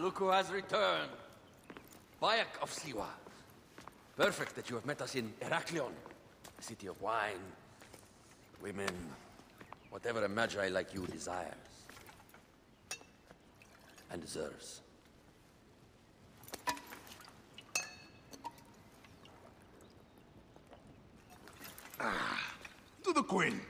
Look who has returned. Bayek of Siwa. Perfect that you have met us in Herakleion, the city of wine, women, whatever a Medjay like you desires. And deserves. Ah, To the Queen.